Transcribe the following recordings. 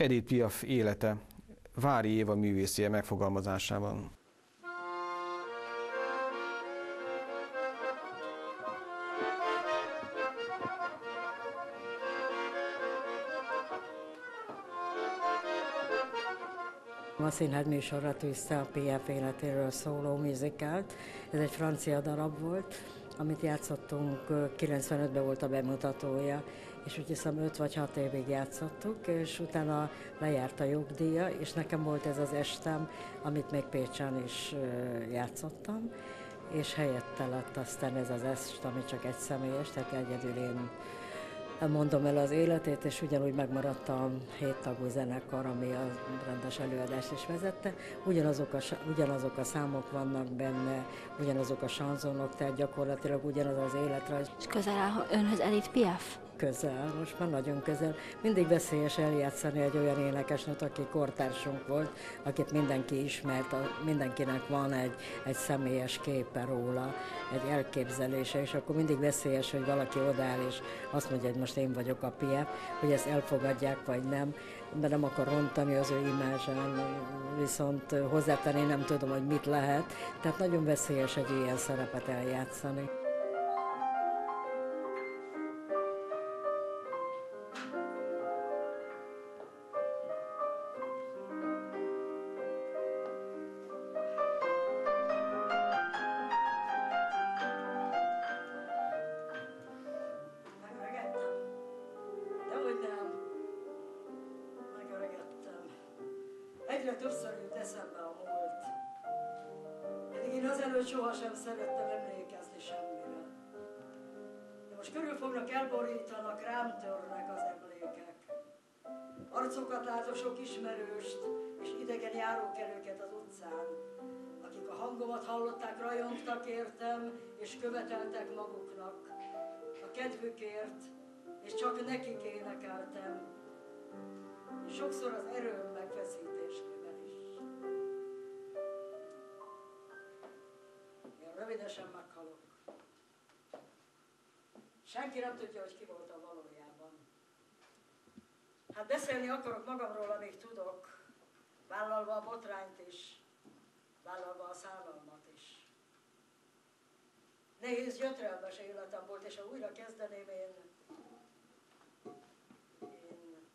Edith Piaf élete Vári Éva művészéje megfogalmazásában. A színház műsorra tűzte a PF életéről szóló műzikált. Ez egy francia darab volt, amit játszottunk, 95-ben volt a bemutatója, és úgy hiszem 5 vagy 6 évig játszottuk, és utána lejárt a jogdíja, és nekem volt ez az estem, amit még Pécsán is játszottam, és helyette lett aztán ez az est, ami csak egy személyes, tehát egyedül én mondom el az életét, és ugyanúgy megmaradt a héttagú zenekar, ami a rendes előadást is vezette. Ugyanazok a, ugyanazok a számok vannak benne, ugyanazok a sanzonok, tehát gyakorlatilag ugyanaz az életre. És közel áll önhöz Edith Piaf? Közel, most már nagyon közel. Mindig veszélyes eljátszani egy olyan énekesnőt, aki kortársunk volt, akit mindenki ismert, mindenkinek van egy, egy személyes képe róla, egy elképzelése, és akkor mindig veszélyes, hogy valaki odáll, és azt mondja, hogy most én vagyok a Piaf, hogy ezt elfogadják, vagy nem, de nem akar rontani az ő imázsán, viszont hozzátenni nem tudom, hogy mit lehet, tehát nagyon veszélyes egy ilyen szerepet eljátszani. Többször jut eszembe a múlt. Pedig én azelőtt sohasem szerettem emlékezni semmire. De most körülfognak, elborítanak, rám törnek az emlékek. Arcokat látok sok ismerőst és idegen járókelőket az utcán, akik a hangomat hallották, rajongtak értem, és követeltek maguknak. A kedvükért, és csak nekik énekeltem. Sokszor az erőm megfeszítésében is. Én rövidesen meghalok. Senki nem tudja, hogy ki voltam valójában. Hát beszélni akarok magamról, amíg tudok, vállalva a botrányt is, vállalva a szánalmat is. Nehéz, gyötrelmes életem volt, és ha újra kezdeném, én, én,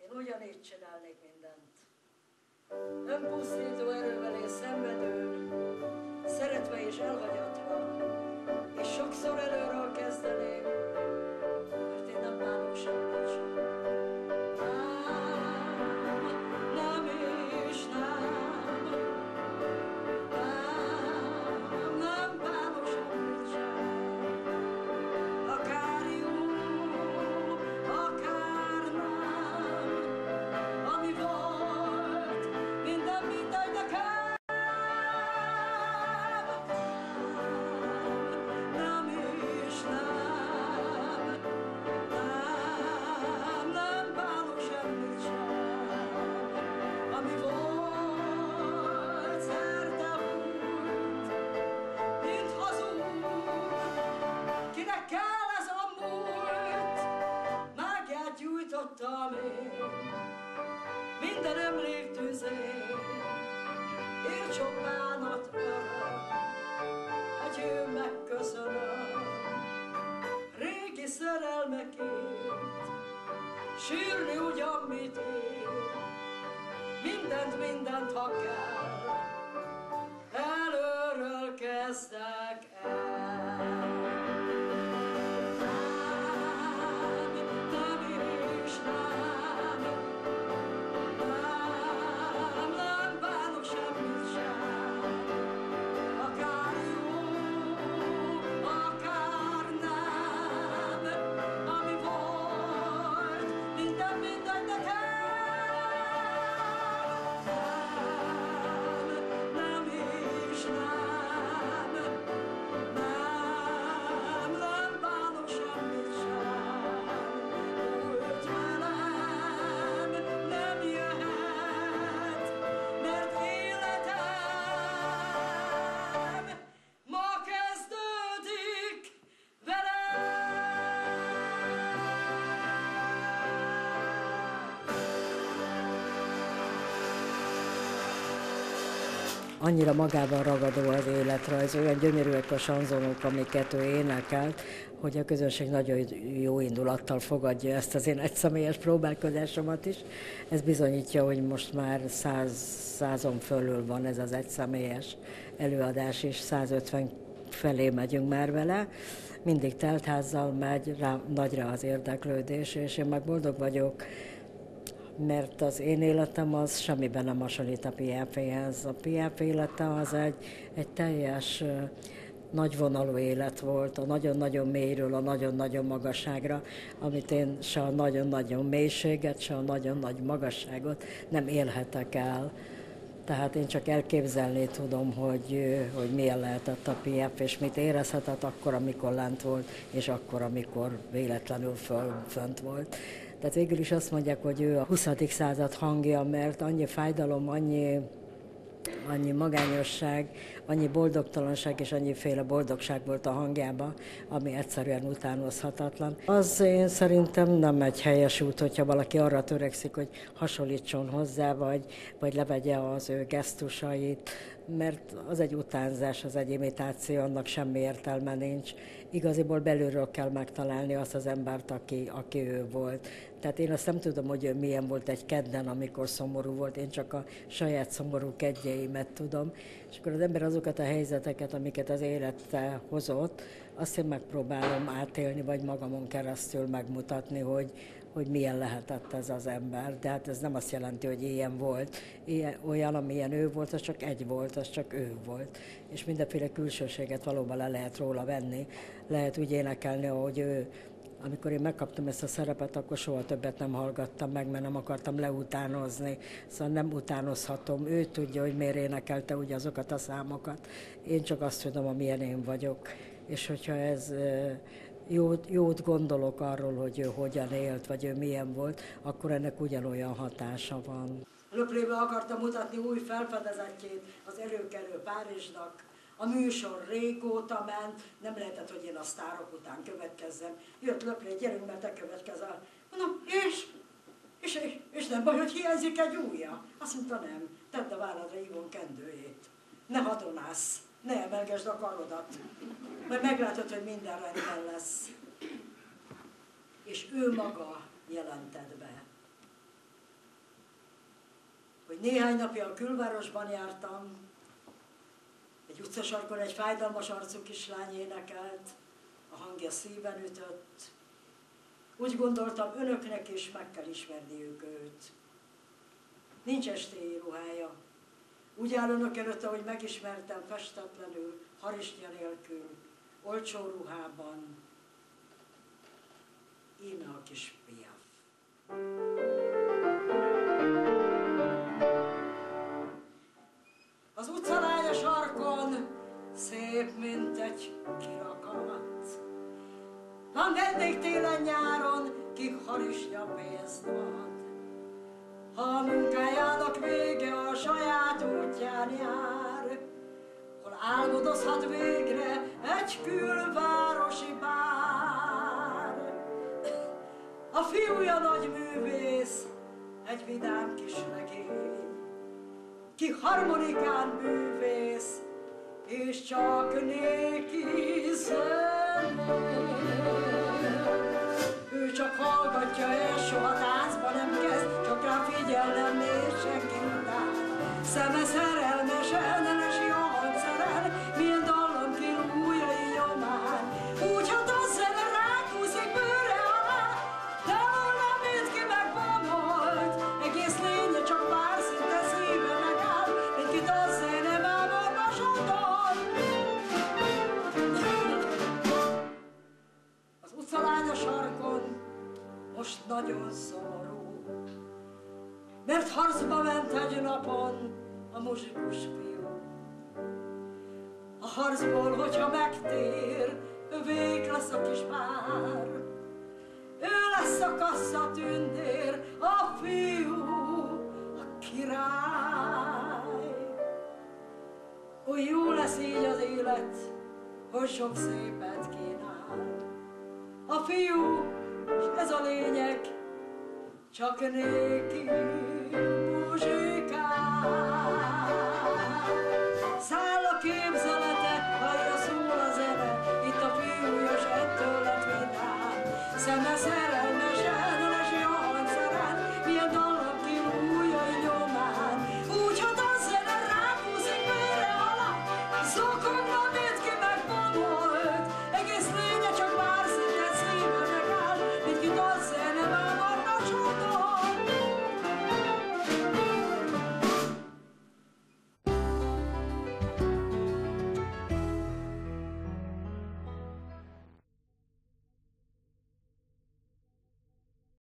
én ugyanígy csinálnék mindent. Önpusztító erővel és szenvedőn, szeretve és elhagyatva, és sokszor előről Csak bánat arra, hogy ő megköszönöm. Régi szerelmekért, sírni ugyan mit ér, mindent, mindent, ha kell, előről kezdek annyira magában ragadó az életrajz, olyan gyönyörűek a sanzonok, amiket ő énekelt, hogy a közönség nagyon jó indulattal fogadja ezt az én egyszemélyes próbálkozásomat is. Ez bizonyítja, hogy most már száz, százon fölül van ez az egyszemélyes előadás, és 150 felé megyünk már vele. Mindig teltházzal megy, rá, nagyra az érdeklődés, és én meg boldog vagyok, mert az én életem az semmiben nem hasonlít a PFP-hez. A PFP élete az egy, egy teljes nagyvonalú élet volt, a nagyon-nagyon mélyről a nagyon-nagyon magasságra, amit én se a nagyon-nagyon mélységet, se a nagyon nagy magasságot nem élhetek el. Tehát én csak elképzelni tudom, hogy, hogy milyen lehetett a PF, és mit érezhetett akkor, amikor lent volt, és akkor, amikor véletlenül föl, fönt volt. Tehát végül is azt mondják, hogy ő a 20. század hangja, mert annyi fájdalom, annyi annyi magányosság, annyi boldogtalanság és annyiféle boldogság volt a hangjában, ami egyszerűen utánozhatatlan. Az én szerintem nem egy helyes út, hogyha valaki arra törekszik, hogy hasonlítson hozzá, vagy, vagy levegye az ő gesztusait, mert az egy utánzás, az egy imitáció, annak semmi értelme nincs. Igaziból belülről kell megtalálni azt az embert, aki, aki ő volt. Tehát én azt nem tudom, hogy milyen volt egy kedden, amikor szomorú volt, én csak a saját szomorú kedjeimet tudom. És akkor az ember azokat a helyzeteket, amiket az élete hozott, azt én megpróbálom átélni, vagy magamon keresztül megmutatni, hogy, hogy milyen lehetett ez az ember. De hát ez nem azt jelenti, hogy ilyen volt. Ilyen, olyan, amilyen ő volt, az csak egy volt, az csak ő volt. És mindenféle külsőséget valóban le lehet róla venni. Lehet úgy énekelni, ahogy ő amikor én megkaptam ezt a szerepet, akkor soha többet nem hallgattam meg, mert nem akartam leutánozni. Szóval nem utánozhatom. Ő tudja, hogy miért énekelte ugye azokat a számokat. Én csak azt tudom, amilyen én vagyok. És hogyha ez jót, jót gondolok arról, hogy ő hogyan élt, vagy ő milyen volt, akkor ennek ugyanolyan hatása van. Löplébe akartam mutatni új felfedezetjét az előkelő Párizsnak, a műsor régóta ment, nem lehetett, hogy én a sztárok után következzem. Jött löplé, gyerünk, mert te következel. Mondom, és? És, és, és nem baj, hogy hiányzik egy újja? Azt mondta, nem. Tedd a válladra Ivon kendőjét. Ne hadonász, ne emelgesd a karodat. Mert meglátod, hogy minden rendben lesz. És ő maga jelented be. Hogy néhány napja a külvárosban jártam, utcasarkon egy fájdalmas arcú kislány énekelt, a hangja szíven ütött. Úgy gondoltam, önöknek is meg kell ismerniük őt. Nincs estéi ruhája. Úgy áll önök előtt, ahogy megismertem, festetlenül, harisnya nélkül, olcsó ruhában. Íme a kis piaf. Az vendég télen-nyáron, ki harisnya pénzt ad. Ha a munkájának vége a saját útján jár, hol álmodozhat végre egy külvárosi bár. A fiúja nagy művész, egy vidám kis regény, ki harmonikán művész, és csak néki Ő csak hallgatja, és soha táncba nem kezd, csak rá figyel, nem néz senki után. Szeme szerelmesen, nagyon szomorú, mert harcba ment egy napon a muzsikus fiú. A harcból, hogyha megtér, vég lesz a kis pár. Ő lesz a kassza tündér, a fiú, a király. Hogy jó lesz így az élet, hogy sok szépet kínál. A fiú, és ez a lényeg, csak néki muzsikál. szól a zene,